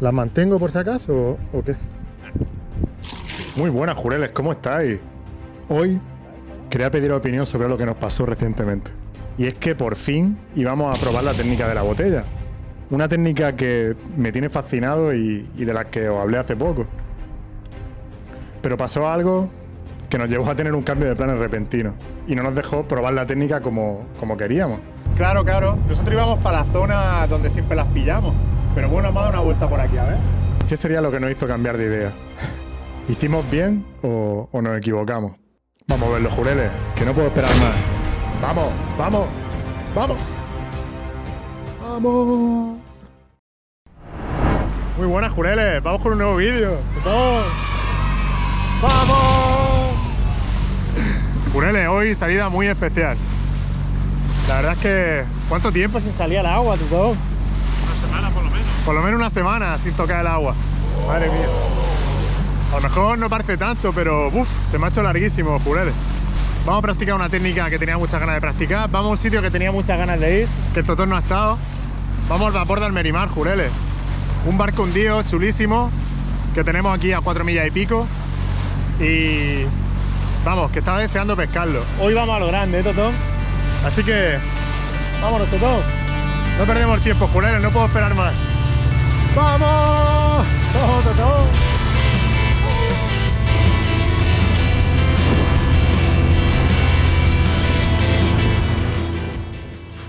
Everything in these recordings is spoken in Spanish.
¿Las mantengo por si acaso o, o qué? Muy buenas, Jureles, ¿cómo estáis? Hoy quería pedir opinión sobre lo que nos pasó recientemente. Y es que por fin íbamos a probar la técnica de la botella. Una técnica que me tiene fascinado y, y de la que os hablé hace poco. Pero pasó algo que nos llevó a tener un cambio de planes repentino y no nos dejó probar la técnica como, como queríamos. Claro, claro. Nosotros íbamos para la zona donde siempre las pillamos. Pero bueno, hemos dado una vuelta por aquí, a ver. ¿Qué sería lo que nos hizo cambiar de idea? ¿Hicimos bien o, o nos equivocamos? Vamos a ver los jureles, que no puedo esperar más. ¡Vamos! ¡Vamos! ¡Vamos! ¡Vamos! Muy buenas, jureles. Vamos con un nuevo vídeo. ¡Vamos! ¡Vamos! Jureles, hoy salida muy especial. La verdad es que... ¿Cuánto tiempo sin salir al agua, todo? Por lo menos. Una semana sin tocar el agua. Madre mía. A lo mejor no parece tanto, pero uff, se me ha hecho larguísimo, jureles. Vamos a practicar una técnica que tenía muchas ganas de practicar. Vamos a un sitio que tenía muchas ganas de ir, que el Totón no ha estado. Vamos al vapor del Merimar, jureles. Un barco hundido chulísimo que tenemos aquí a cuatro millas y pico. Y vamos, que estaba deseando pescarlo. Hoy vamos a lo grande, ¿eh, Totón? Así que vámonos, Totón. No perdemos tiempo, jureles, no puedo esperar más. ¡Vamos! ¡Vamos, Totón!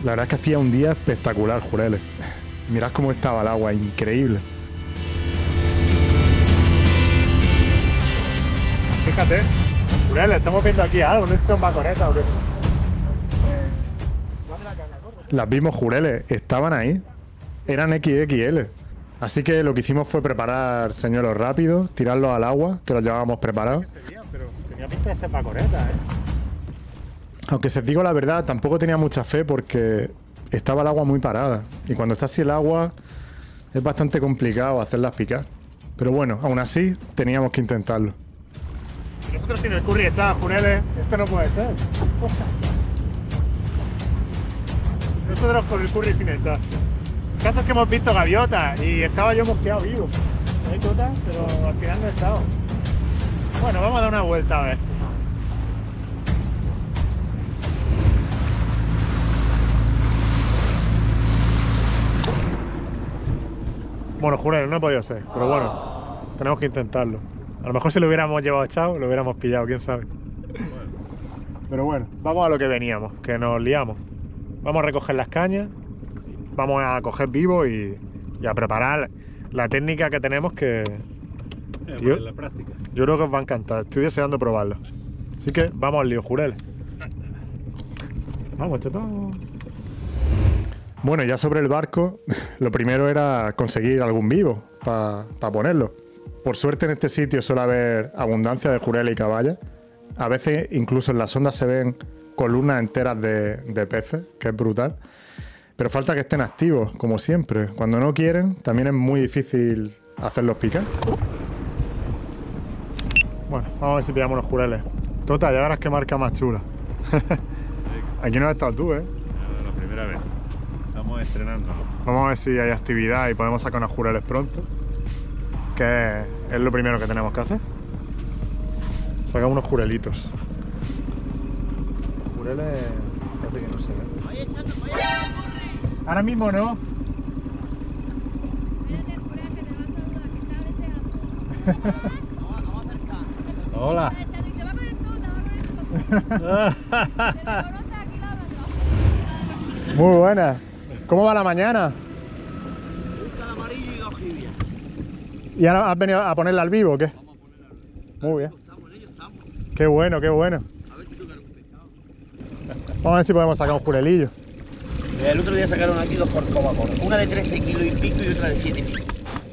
La verdad es que hacía un día espectacular, Jureles. Mirad cómo estaba el agua, increíble. Fíjate, Jureles, estamos viendo aquí algo, no es que son baconetas o qué. Las vimos, Jureles, estaban ahí. Eran XXL. Así que lo que hicimos fue preparar señuelos rápidos, tirarlos al agua, que los llevábamos preparados. Pero tenía pinta de ser baconeta, ¿eh? Aunque si os digo la verdad, tampoco tenía mucha fe porque estaba el agua muy parada. Y cuando está así el agua, es bastante complicado hacerlas picar. Pero bueno, aún así, teníamos que intentarlo. Nosotros sin el curry está, Juneles. Esto no puede ser. Nosotros con el curry sin estar. Caso es que hemos visto gaviotas y estaba yo mosqueado vivo. Hay cosas, pero al final no he estado. Bueno, vamos a dar una vuelta a ver. Bueno, juré, no he podido ser, pero bueno, tenemos que intentarlo. A lo mejor si lo hubiéramos llevado echado, lo hubiéramos pillado, quién sabe. Pero bueno, vamos a lo que veníamos, que nos liamos. Vamos a recoger las cañas, vamos a coger vivo y, y a preparar la técnica que tenemos que... Eh, la práctica. Yo creo que os va a encantar, estoy deseando probarlo. Así que vamos al lío, Jurel. Vamos, chetón. Bueno, ya sobre el barco, lo primero era conseguir algún vivo para ponerlo. Por suerte en este sitio suele haber abundancia de jureles y caballas. A veces incluso en las ondas se ven columnas enteras de, de peces, que es brutal. Pero falta que estén activos, como siempre. Cuando no quieren, también es muy difícil hacerlos picar. Bueno, vamos a ver si pillamos unos jureles. Tota, ya verás qué marca más chula. Aquí no has estado tú, ¿eh? La primera vez. Estamos estrenando. Vamos a ver si hay actividad y podemos sacar unos jureles pronto. Que es lo primero que tenemos que hacer. Sacar unos jurelitos. Jureles parece que no se ven. Ahora mismo no. Espérate, Jurea, que te va a saludar, que está deseando. Hola. A. Muy buena. ¿Cómo va la mañana? ¿Y ahora has venido a ponerla al vivo o qué? Muy bien. Qué bueno, qué bueno. Vamos a ver si podemos sacar un jurelillo. El otro día sacaron aquí dos corcovacones. Una de 13 kilos y pico y otra de 7 kilos.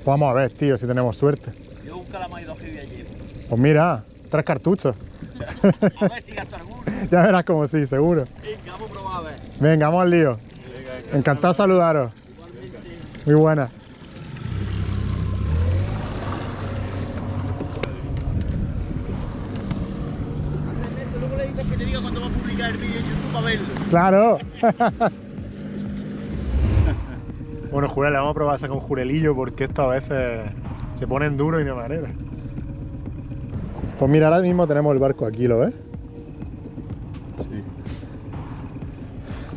Vamos a ver, tío, si tenemos suerte. Yo un calamar y dos jibes ayer. Pues mira, tres cartuchos. A ver si gasto alguno. Ya verás como sí, seguro. Venga, vamos a probar a ver. Venga, vamos al lío. Encantado de saludaros. Muy buena. Luego le dices que te diga cuando va a publicar el vídeo en YouTube para verlo. Claro. Bueno, Jurel, vamos a probar esa con Jurelillo porque esto a veces se ponen duros y no hay manera. Pues mira, ahora mismo tenemos el barco aquí, ¿lo ves? Sí.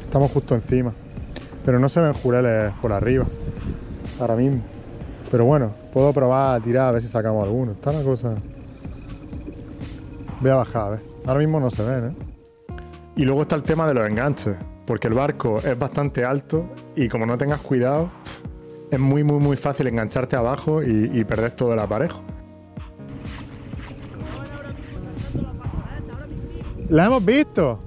Estamos justo encima. Pero no se ven jureles por arriba. Ahora mismo. Pero bueno, puedo probar a tirar a ver si sacamos alguno. Está la cosa. Voy a bajar, a ver. Ahora mismo no se ven, ¿eh? Y luego está el tema de los enganches. Porque el barco es bastante alto y como no tengas cuidado, es muy, muy, muy fácil engancharte abajo y, perder todo el aparejo. La hemos visto.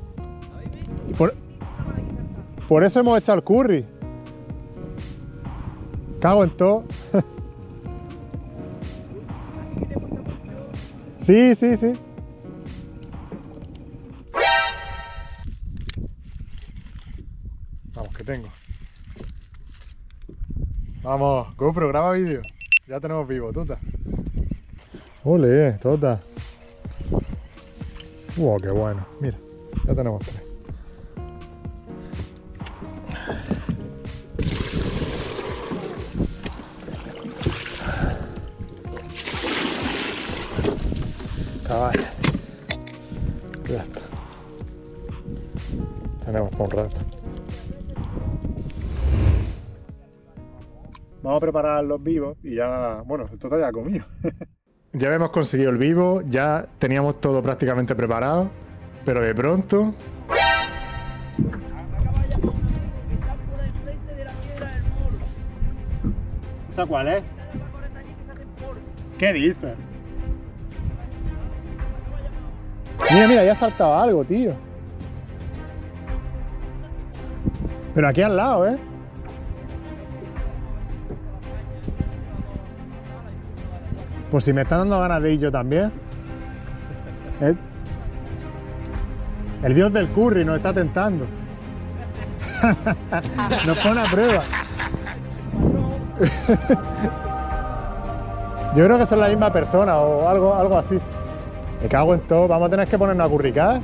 Por eso hemos echado el curry. Cago en todo. Sí, sí, sí. Tengo. Vamos, GoPro, graba vídeo. Ya tenemos vivo, tota. Ole, tota. Wow, qué bueno. Mira, ya tenemos tres. Caballo. Ya está. Tenemos por un rato. Vamos a preparar los vivos y ya, bueno, esto está ya comido. ya habíamos conseguido el vivo, ya teníamos todo prácticamente preparado, pero de pronto... ¿Esa cuál es? ¿Qué dices? Mira, mira, ya ha saltado algo, tío. Pero aquí al lado, ¿eh? Pues si me están dando ganas de ir yo también. El dios del curry nos está tentando. nos pone a prueba. yo creo que son la misma persona o algo, algo así. Me cago en todo. Vamos a tener que ponernos a curricar.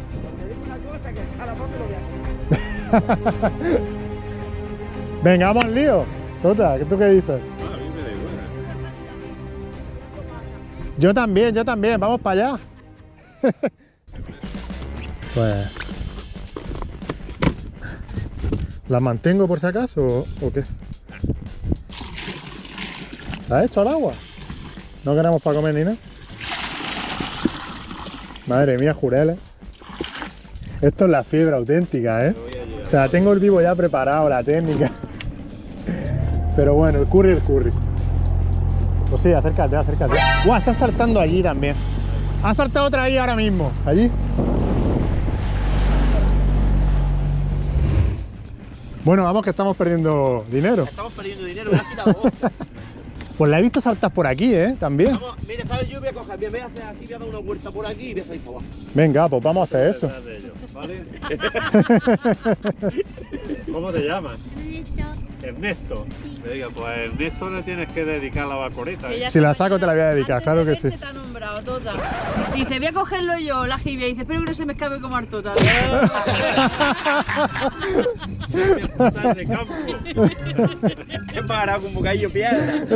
Venga, vamos al lío. Tota, ¿tú qué dices? Yo también, yo también. Vamos para allá. pues. ¿Las mantengo por si acaso o, qué? ¿La hecho al agua? No queremos para comer ni nada. Madre mía, jureles. Esto es la fiebre auténtica, ¿eh? O sea, tengo el vivo ya preparado, la técnica. Pero bueno, el curry, el curry. Sí, acércate, acércate. ¡Guau! Están saltando allí también. Han saltado otra ahí ahora mismo. Allí. Bueno, vamos que estamos perdiendo dinero. Estamos perdiendo dinero, me has quitado vos. Pues la he visto saltar por aquí, ¿eh? También. Vamos, mire, ¿sabes? Yo voy a coger, voy a hacer así, voy a dar una vuelta por aquí y voy a salir para abajo. Venga, pues vamos a hacer eso. ¿Cómo te llamas? Listo. Ernesto. Me diga, pues a Ernesto le tienes que dedicar la vacoreta. ¿eh? Si la saco te la voy a dedicar, antes claro que sí. verte Te ha nombrado, Tota. Dice, voy a cogerlo yo, la jibia. Dice, espero que no se me escape como Tota. Estás de campo. He parado con bocadillo piedra.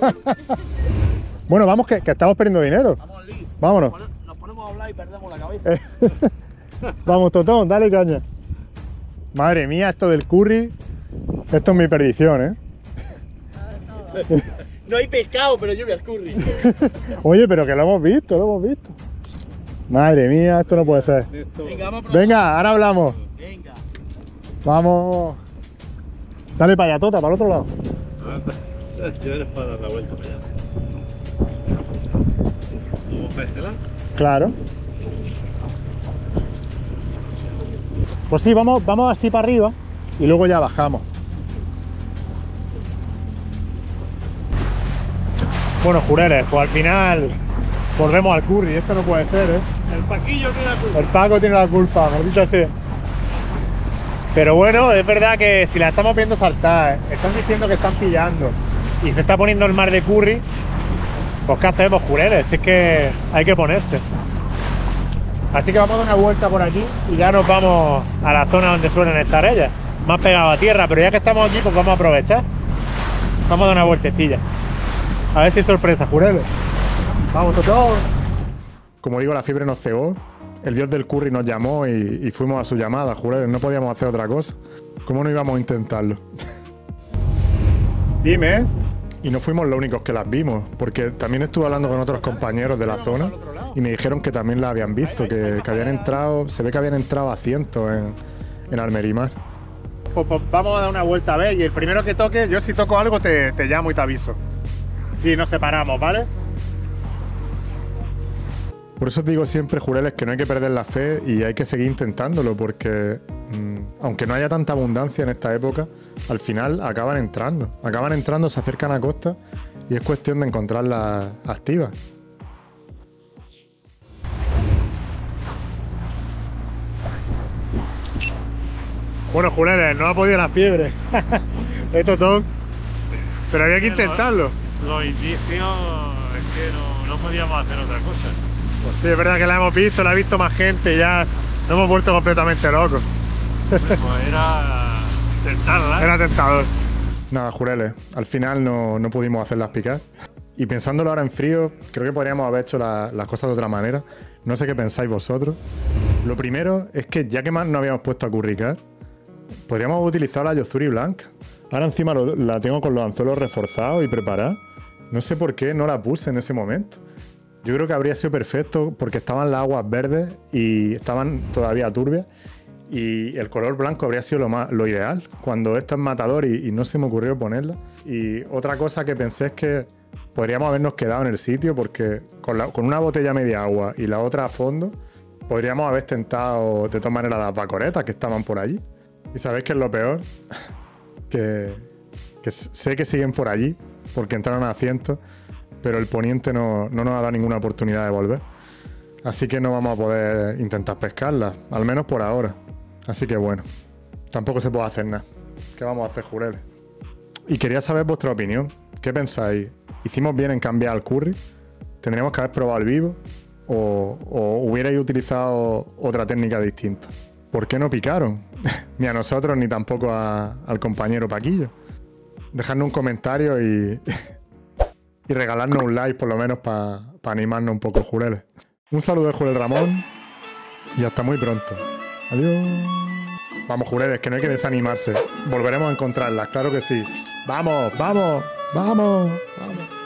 Bueno, vamos que, que estamos perdiendo dinero. Vamos lío. Vámonos. Nos pone- Nos ponemos a hablar y perdemos la cabeza. Eh, Vamos, Totón, dale caña. Madre mía, esto del curry. Esto es mi perdición, ¿eh? No hay pescado, pero yo voy al curry. Oye, pero que lo hemos visto, lo hemos visto. Madre mía, esto no puede ser. Venga, vamos. Venga, ahora hablamos. Venga. Vamos. Dale para allá, Tota, para el otro lado. Anda, Yo eres para dar la vuelta para allá. ¿Vamos a pejelar? Claro. Pues sí, vamos, vamos así para arriba y luego ya bajamos. Bueno, jureles, pues al final volvemos al curry. Esto no puede ser, ¿eh? El Paquillo tiene la culpa. El Paco tiene la culpa, maldito sea. Pero bueno, es verdad que si la estamos viendo saltar, ¿eh? están diciendo que están pillando y se está poniendo el mar de curry, pues ¿qué hacemos, jureles? Es que hay que ponerse. Así que vamos a dar una vuelta por aquí y ya nos vamos a la zona donde suelen estar ellas. Más pegado a tierra, pero ya que estamos aquí, pues vamos a aprovechar. Vamos a dar una vueltecilla. A ver si es sorpresa, jureles. Vamos, todos. Como digo, la fiebre nos cegó. El dios del curry nos llamó y, y fuimos a su llamada, jureles. No podíamos hacer otra cosa. ¿Cómo no íbamos a intentarlo? Dime, ¿eh? Y no fuimos los únicos que las vimos, porque también estuve hablando con otros compañeros de la zona y me dijeron que también la habían visto, que, que habían entrado, se ve que habían entrado a cientos en, en Almerimar. Pues, pues vamos a dar una vuelta a ver y el primero que toque, yo si toco algo te, te llamo y te aviso. Si nos separamos, ¿vale? Por eso os digo siempre, Jureles, que no hay que perder la fe y hay que seguir intentándolo, porque mm, aunque no haya tanta abundancia en esta época, al final acaban entrando. Acaban entrando, se acercan a costa y es cuestión de encontrarlas activas. Bueno, Jureles, no ha podido la fiebre. Esto todo. Pero había que intentarlo. Los indicios es que no, no podíamos hacer otra cosa. Pues sí, es verdad que la hemos visto, la ha visto más gente y ya nos hemos vuelto completamente locos. Pues era intentarla. Era tentador. Nada, Jureles, al final no, no pudimos hacerlas picar. Y pensándolo ahora en frío, creo que podríamos haber hecho la- las cosas de otra manera. No sé qué pensáis vosotros. Lo primero es que ya que más nos habíamos puesto a curricar, podríamos haber utilizado la Yozuri blanca. Ahora encima lo- la tengo con los anzuelos reforzados y preparados. No sé por qué no la puse en ese momento. Yo creo que habría sido perfecto porque estaban las aguas verdes y estaban todavía turbias. Y el color blanco habría sido lo, más, lo ideal cuando esto es matador y, no se me ocurrió ponerla. Y otra cosa que pensé es que podríamos habernos quedado en el sitio porque con, una botella media agua y la otra a fondo, podríamos haber tentado de todas maneras las vacoretas que estaban por allí. Y sabéis que es lo peor, que, sé que siguen por allí porque entraron a cientos, pero el poniente no, no nos ha dado ninguna oportunidad de volver. Así que no vamos a poder intentar pescarlas, al menos por ahora. Así que bueno, tampoco se puede hacer nada. ¿Qué vamos a hacer, jureles? Y quería saber vuestra opinión. ¿Qué pensáis? ¿Hicimos bien en cambiar al curry? ¿Tendríamos que haber probado el vivo? ¿O, o hubierais utilizado otra técnica distinta? ¿Por qué no picaron? ni a nosotros ni tampoco al compañero Paquillo. Dejadnos un comentario y, y regalarnos un like por lo menos para animarnos un poco, Jureles. Un saludo de Jurel Ramón y hasta muy pronto. Adiós. Vamos, Jureles, que no hay que desanimarse. Volveremos a encontrarlas, claro que sí. Vamos, vamos, vamos, vamos.